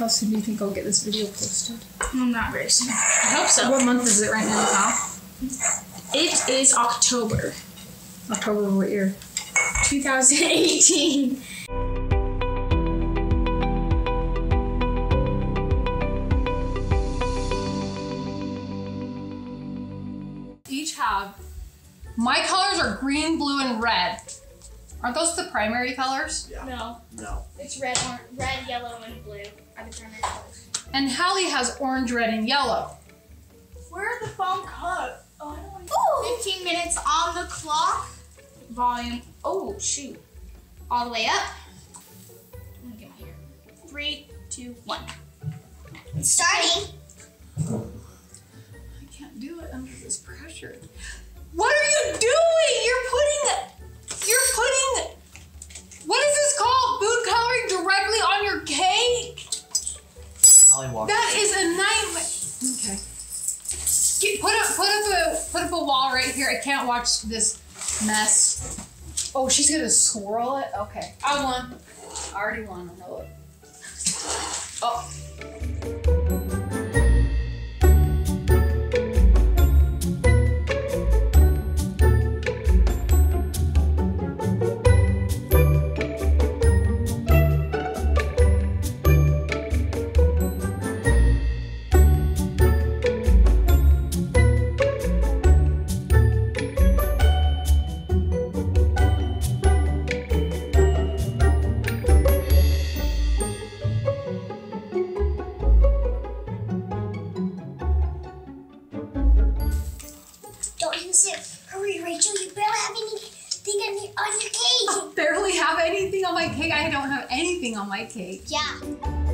How soon do you think I'll get this video posted? I'm not very soon. I hope so. What month is it right now, Kyle? It is October October of what year? 2018. Each have. My colors are green, blue, and red. Aren't those the primary colors? Yeah. No, No. it's red, or- red, yellow, and blue are the primary colors. And Hallie has orange, red, and yellow. Where are the phone cut? Oh, I don't want 15 minutes on the clock. Volume. Oh, shoot. All the way up. Let me get my hair. Three, two, one. Starting. I can't do it under this pressure. What are you doing? You're putting. You're putting. What is this called? Food coloring directly on your cake? Hallie walked. That is a nightmare. Okay. Get, put up, put up a, put up a wall right here. I can't watch this mess. Oh, she's gonna swirl it. Okay, I won. I already won. I know it. Oh. Have anything on my cake. I don't have anything on my cake. Yeah.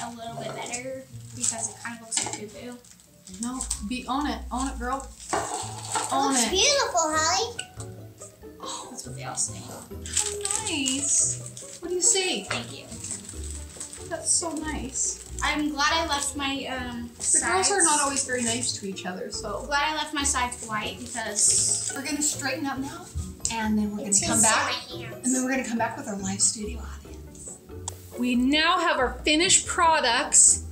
It a little bit better because it kind of looks like poo poo. No, be on it. On it, girl. It On looks it. beautiful, Hallie. Oh, That's what they all say. How nice. What do you say? Thank you. That's so nice. I'm glad I left my um. The girls are not always very nice to each other, so Glad I left my sides white because we're gonna straighten up now, and then we're gonna come back. And then we're gonna come back with our live studio audience. We now have our finished products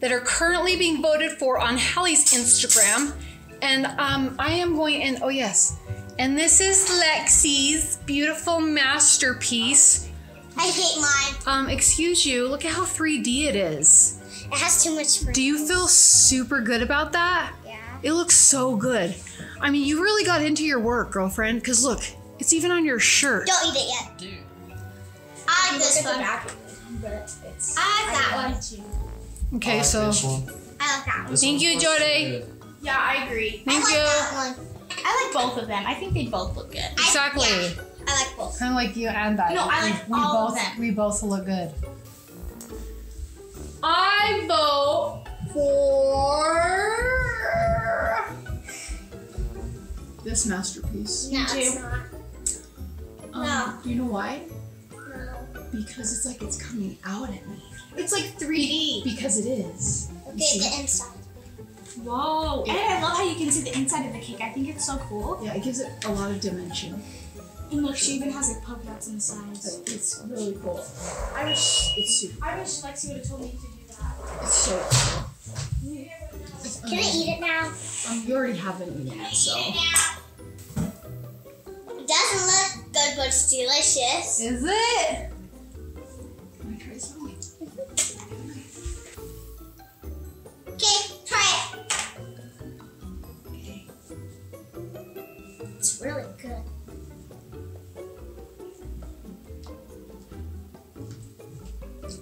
that are currently being voted for on Hallie's Instagram. And um, I am going in, oh yes. And this is Lexi's beautiful masterpiece. I hate mine. Um, excuse you, look at how 3D it is. It has too much fruit. Do you feel super good about that? Yeah. It looks so good. I mean, you really got into your work, girlfriend, because look, it's even on your shirt. Don't eat it yet. Dude. I like this one. back, but it's. I like that one. Okay, I like so this one. I like that one. This Thank you, more Jody. good. Yeah, I agree. thank I like you. that one. I like both of them. I think they both look good. I- Exactly. yeah, I like both. Kind of like you and I. No, I like we, we all of both, them. We both look good. I vote for this masterpiece. No, too. it's not. Um, No. Do you know why? No. Because it's like it's coming out at me. It's like 3D. Because it is. Okay, the inside. Whoa! And I love how you can see the inside of the cake. I think it's so cool. Yeah, it gives it a lot of dimension. And look, she even has like polka dots on the sides. It's really cool. I wish it's super. I wish Lexi would have told me to do that. It's so cool. Can I eat it now? Um, you already have an eaten it, so. It doesn't look good, but it's delicious. Is it?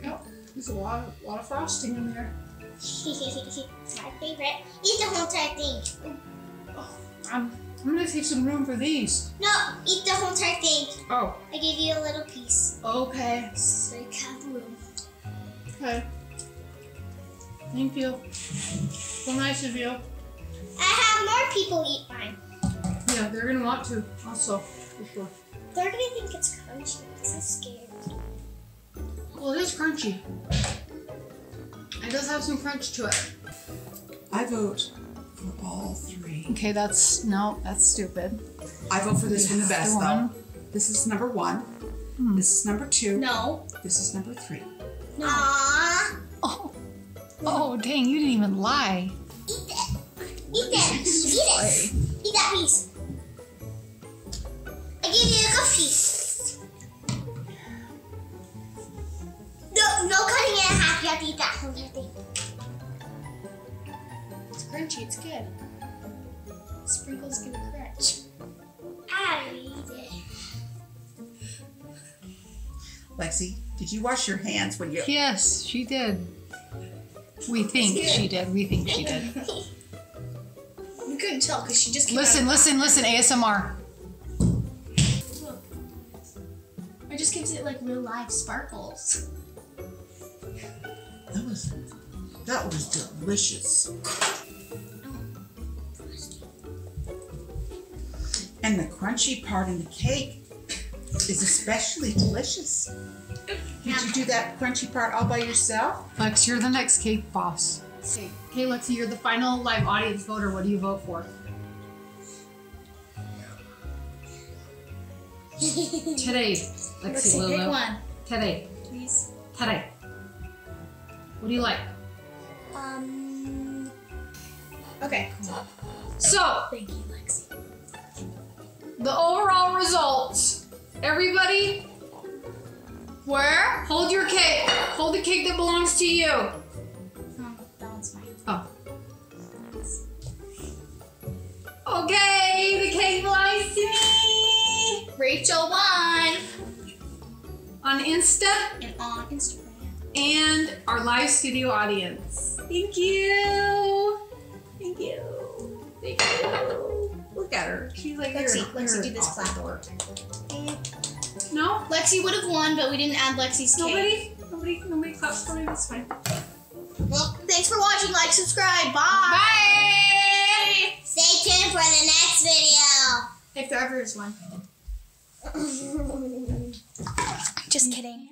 Oh, there's a lot of, lot of frosting in there. My favorite. Eat the whole entire thing. Um, I'm gonna save some room for these. No, eat the whole entire thing. Oh, I gave you a little piece. okay. So you have room. Okay. Thank you. So nice of you. I have more people eat mine. Yeah, they're gonna want to also, for sure. They're gonna think it's crunchy. I'm so scared. Well, it is crunchy. It does have some crunch to it. I vote for all three. Okay, that's no, that's stupid. I vote for this one the best one. though. This is number one. Hmm. This is number two. No. This is number three. Aww. Oh, oh, dang! You didn't even lie. Eat that. Eat that. Eat it. Eat that piece. I gave you a piece. No, no cutting it in half. You have to eat that whole thing. It's crunchy. It's good. Sprinkles give it crunch. I eat it. Lexi, did you wash your hands when you? Yes, she did. We think she did. We think she did. We couldn't tell because she just came Listen, out listen, listen. ASMR. Look. It just gives it like real life sparkles. That was that was delicious. And the crunchy part in the cake is especially delicious. Did you do that crunchy part all by yourself? Lex, you're the next cake boss. Okay, okay, Lexi, you're the final live audience voter. What do you vote for? Today, Lexi Lexi, pick Lulu. one, Today, please. today. What do you like? Um, Okay. So, Thank you, Lexi. the overall results. Everybody, Where? hold your cake. Hold the cake that belongs to you. Oh, that one's mine. Oh. Okay, the cake belongs to me. Rachel won. On Insta And on Instagram. And our live studio audience. Thank you. Thank you. Thank you. Look at her. She's like, Lexi, you're- Lexi, you're do this awesome. clap. No? Lexi would have won, but we didn't add Lexi's cake. Nobody? Nobody, nobody claps for me. That's fine. Well, thanks for watching. Like, subscribe. Bye. Bye. stay tuned for the next video. If there ever is one. Just kidding.